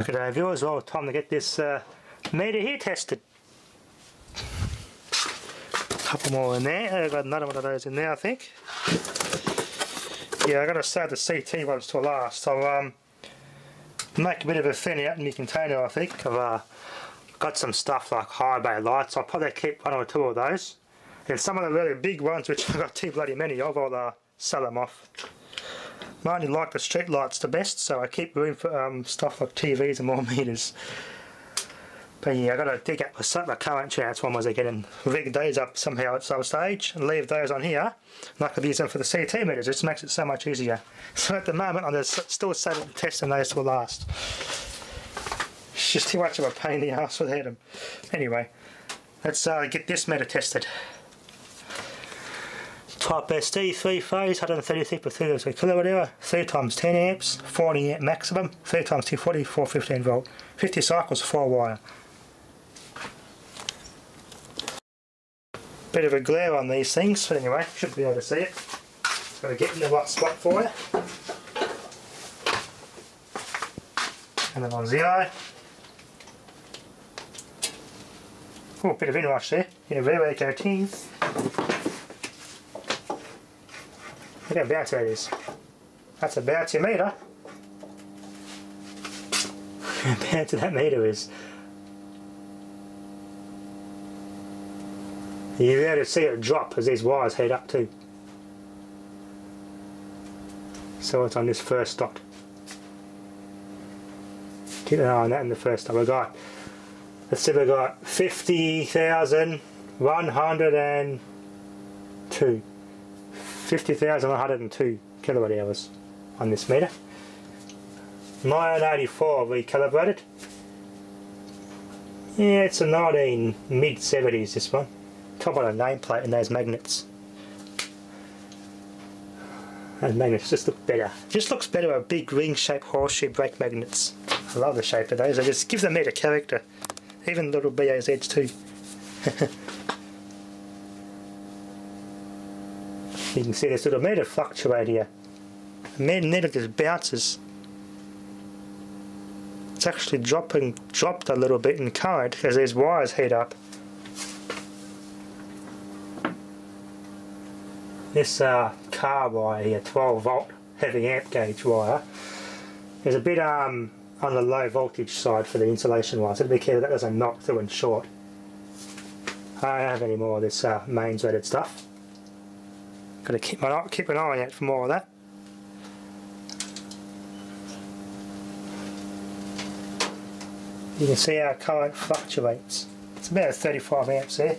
G'day viewers, well time to get this uh, meter here tested. Couple more in there, I've got another one of those in there I think. Yeah, i got to save the CT ones till last, so um, make a bit of a fin out in the container I think. I've uh, got some stuff like high bay lights, I'll probably keep one or two of those. And some of the really big ones, which I've got too bloody many of, I'll uh, sell them off. I only like the street lights the best, so I keep room for um, stuff like TVs and more meters. But yeah, I gotta dig up my current transformers again and rig those up somehow at some stage and leave those on here. And I could use them for the CT meters, it just makes it so much easier. So at the moment, I'm just still saving testing those will last. It's just too much of a pain in the ass without them. Anyway, let's uh, get this meter tested. Type SD, 3 phase, 133 per 30 kilowatt hour, 3 times 10 amps, 40 amp maximum, 3 times 240, 415 volt, 50 cycles, 4 wire. Bit of a glare on these things, but anyway, should be able to see it. Got to get in the right spot for you. And then on zero. Oh, bit of inrush there. Yeah, very, very 13. Look how bouncy that is. That's a bouncy meter. how bouncy that meter is. You'll be able to see it drop as these wires heat up too. So it's on this first dot. Keep an eye on that in the first dot. We got, let's see, we got 50,102. 50,102 kilowatt hours on this meter. My 84 recalibrated. Yeah, it's a 19 mid 70s this one. Top of the nameplate and those magnets. Those magnets just look better. Just looks better with big ring shaped horseshoe brake magnets. I love the shape of those. They just give the meter character. Even little BAZs too. You can see this little meter fluctuate here. The meter just bounces. It's actually dropping, dropped a little bit in current because these wires heat up. This uh, car wire here, 12 volt heavy amp gauge wire, is a bit um, on the low voltage side for the insulation wire, so be careful that doesn't knock through and short. I don't have any more of this uh, mains rated stuff. Got to keep my keep an eye out for more of that. You can see how current fluctuates. It's about 35 amps there.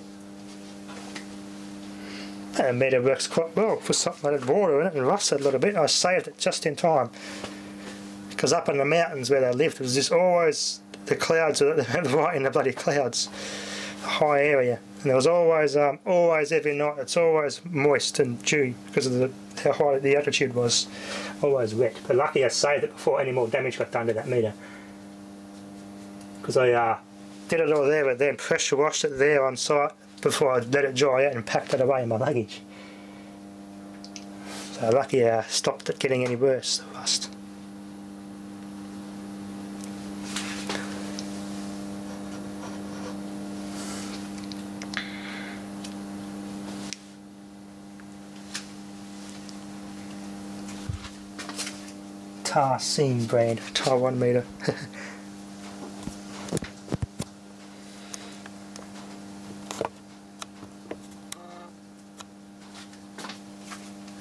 That meter works quite well for something that had water in it and rusted a little bit. I saved it just in time. Because up in the mountains where they lived, it was just always the clouds, right in the bloody clouds. High area. And there was always um, always every night it's always moist and dewy because of the how high the altitude was. Always wet. But lucky I saved it before any more damage got done to that meter. Because I uh, did it all there but then pressure washed it there on site before I let it dry out and packed it away in my luggage. So lucky I stopped it getting any worse the rust Ta Sing brand, Taiwan meter.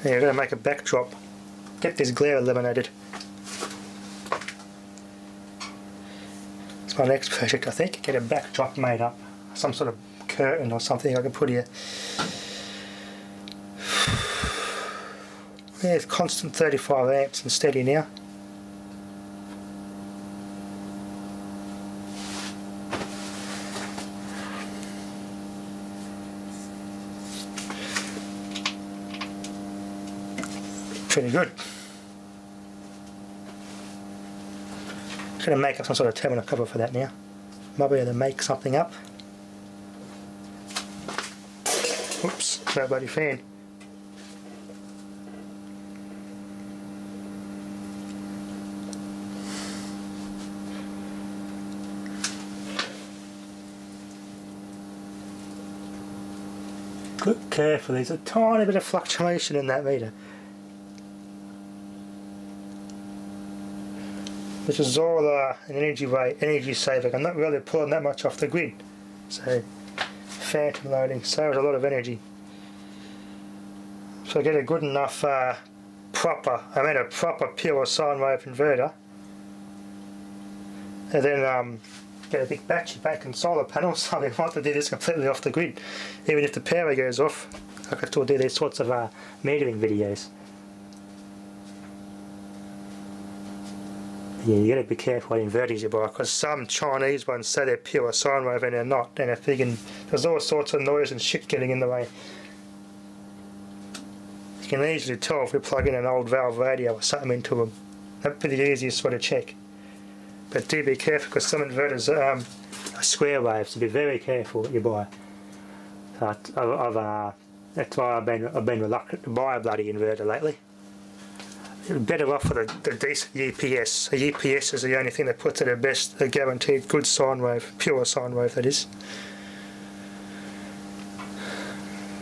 yeah, I'm going to make a backdrop. Get this glare eliminated. It's my next project I think. Get a backdrop made up. Some sort of curtain or something I can put here. Yeah, it's constant 35 amps and steady now. Pretty good. Gonna make up some sort of terminal cover for that now. Might be able to make something up. Oops, nobody fan. Look carefully, there's a tiny bit of fluctuation in that meter. Which is all uh, an energy way, energy saving. I'm not really pulling that much off the grid. So, phantom loading saves a lot of energy. So get a good enough uh, proper, I mean a proper pure sine wave inverter. And then um, get a big battery bank and solar panels. So I want to do this completely off the grid. Even if the power goes off, I can still do these sorts of uh, metering videos. Yeah, you got to be careful what inverters you buy because some Chinese ones say they're pure sine wave and they're not. And if you can, there's all sorts of noise and shit getting in the way. You can easily tell if we plug in an old valve radio or something into them. That'd be the easiest way to check. But do be careful because some inverters um, are square waves, so be very careful what you buy. So I've, I've, uh, that's why I've been, I've been reluctant to buy a bloody inverter lately. Better off with a, a decent UPS. A UPS is the only thing that puts it at best, a guaranteed good sine wave, pure sine wave that is.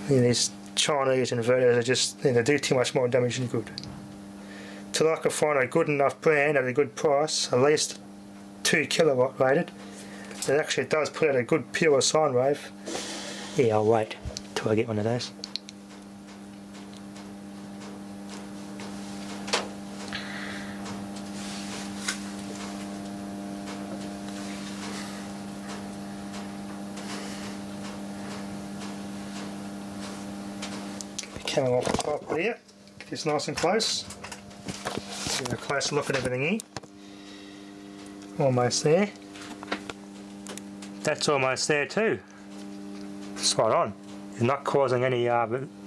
You know, these Chinese inverters are just, you know, do too much more damage than good. Till I can find a good enough brand at a good price, at least 2 kilowatt rated, It actually does put out a good pure sine wave. Yeah, I'll wait till I get one of those. Coming off the top there, this nice and close. Get a close look at everything here. Almost there. That's almost there too. Spot on. It's not causing any uh,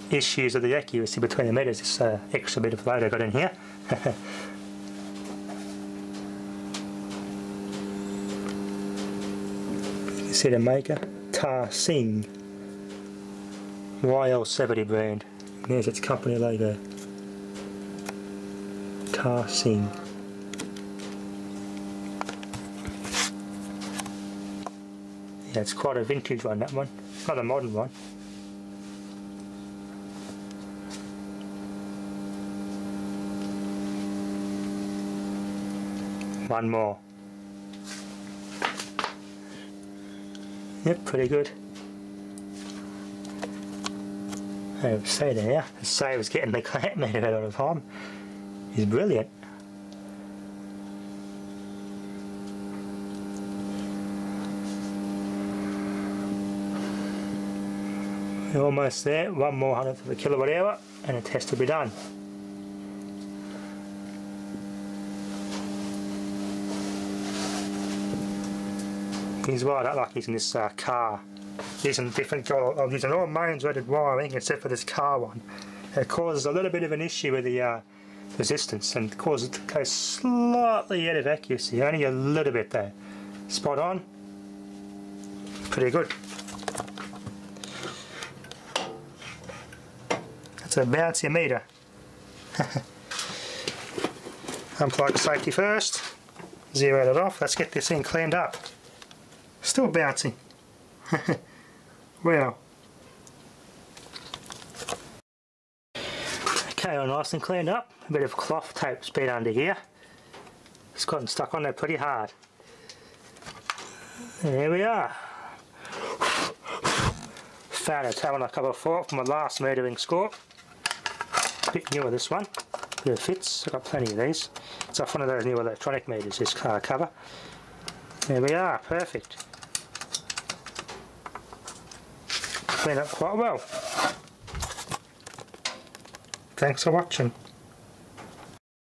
issues with the accuracy between the meters, this uh, extra bit of load I got in here. see the maker? Ta Sing. YL70 brand. There's its company logo. Ta Sing. It's quite a vintage one, that one. Not a modern one. One more. Yep, pretty good. I would say there, the saves getting the clamp meter out of time. He's brilliant. We're almost there, one more hundredth of a kilowatt hour and the test will be done. He's wired up like he's in this uh, car. Using different, I'm using all mains rated wiring except for this car one. It causes a little bit of an issue with the uh, resistance and causes it to go slightly out of accuracy, only a little bit there. Spot on, pretty good. That's a bouncy meter. Unplug safety first, zero it off, let's get this thing cleaned up. Still bouncing. wow. Okay, all nice and cleaned up. A bit of cloth tape's been under here. It's gotten stuck on there pretty hard. There we are. Found a I cover for from my last metering score. Bit newer this one. Of fits. I've got plenty of these. It's off one of those new electronic meters, this car cover. There we are, perfect. Clean up quite well. Thanks for watching.